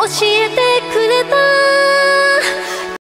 教えてくれた